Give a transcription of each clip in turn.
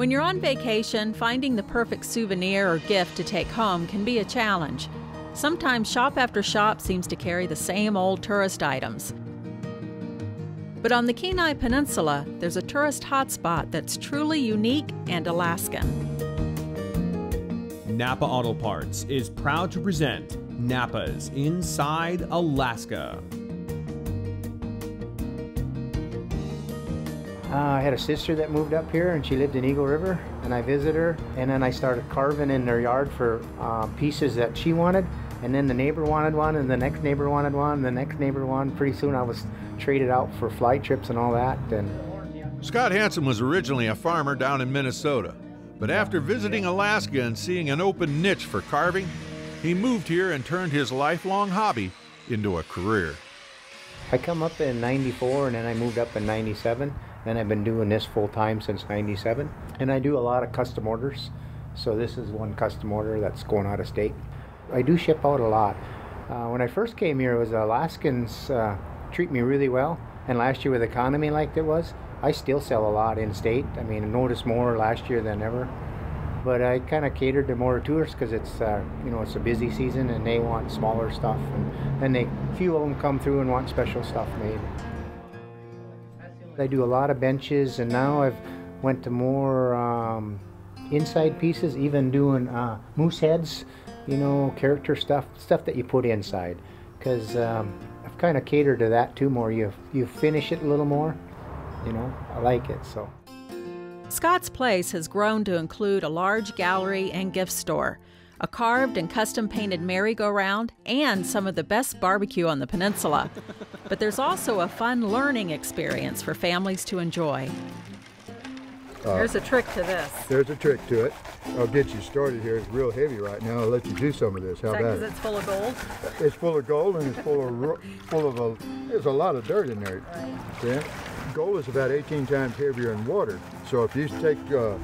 When you're on vacation, finding the perfect souvenir or gift to take home can be a challenge. Sometimes shop after shop seems to carry the same old tourist items. But on the Kenai Peninsula, there's a tourist hotspot that's truly unique and Alaskan. Napa Auto Parts is proud to present Napa's Inside Alaska. Uh, I had a sister that moved up here and she lived in Eagle River and I visited her and then I started carving in their yard for uh, pieces that she wanted and then the neighbor wanted one and the next neighbor wanted one and the next neighbor one. Pretty soon I was traded out for flight trips and all that and Scott Hanson was originally a farmer down in Minnesota, but after visiting Alaska and seeing an open niche for carving, he moved here and turned his lifelong hobby into a career. I come up in 94 and then I moved up in 97 and I've been doing this full time since 97 and I do a lot of custom orders. So this is one custom order that's going out of state. I do ship out a lot. Uh, when I first came here it was Alaskans uh, treat me really well and last year with economy like it was I still sell a lot in state. I mean I noticed more last year than ever. But I kind of catered to more tourists because it's uh, you know it's a busy season and they want smaller stuff and then they few of them come through and want special stuff made I do a lot of benches, and now I've went to more um, inside pieces, even doing uh, moose heads, you know, character stuff, stuff that you put inside. Because um, I've kind of catered to that too more. You you finish it a little more, you know. I like it so. Scott's Place has grown to include a large gallery and gift store, a carved and custom painted merry-go-round, and some of the best barbecue on the peninsula. but there's also a fun learning experience for families to enjoy. Uh, There's a trick to this. There's a trick to it. I'll get you started here. It's real heavy right now. I'll let you do some of this. How about because it? it's full of gold? It's full of gold and it's full of full of a. There's a lot of dirt in there. Yeah. Gold is about 18 times heavier than water. So if you take uh,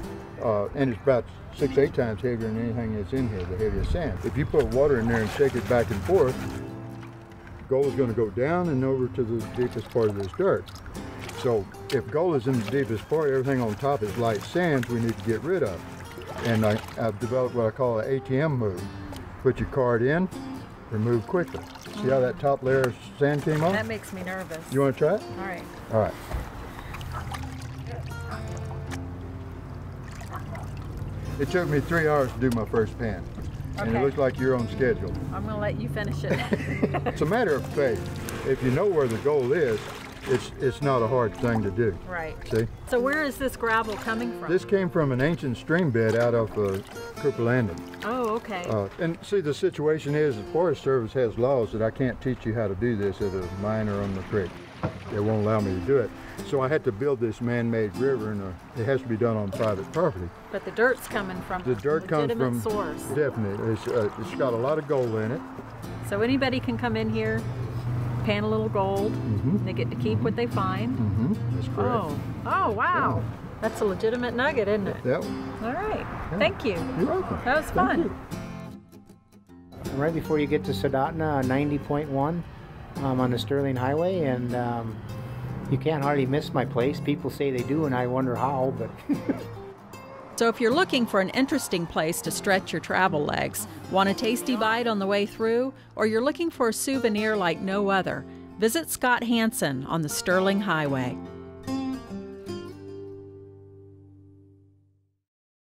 uh, and it's about six eight times heavier than anything that's in here, the heaviest sand. If you put water in there and shake it back and forth, gold is going to go down and over to the deepest part of this dirt. So if gold is in the deepest part, everything on top is light sands we need to get rid of. And I, I've developed what I call an ATM move. Put your card in, remove quickly. See how that top layer of sand came off? That makes me nervous. You want to try it? All right. All right. It took me three hours to do my first pan. And it Okay. looks like you're on schedule. I'm going to let you finish it. It's a matter of faith. If you know where the goal is, it's it's not a hard thing to do. right. See? So where is this gravel coming from? This came from an ancient stream bed out of uh, Cooper Landing. oh, okay. Uh, and see, the situation is the Forest Service has laws that I can't teach you how to do this at a mine or on the creek. They won't allow me to do it. So I had to build this man-made river, and uh, it has to be done on private property. but the dirt's coming from The a dirt comes legitimate from source. definitely. It's, uh, it's got a lot of gold in it. So anybody can come in here, pan a little gold, Mhm. and they get to keep what they find. Mm-hmm. That's correct. Oh, oh wow. That's a legitimate nugget, isn't it? Yep. All right. Thank you. You're welcome. That was Thank fun. you. Right before you get to Soldotna, 90.1 um, on the Sterling Highway, and um, you can't hardly miss my place. People say they do, and I wonder how, but. So if you're looking for an interesting place to stretch your travel legs, want a tasty bite on the way through, or you're looking for a souvenir like no other, visit Scott Hanson on the Sterling Highway.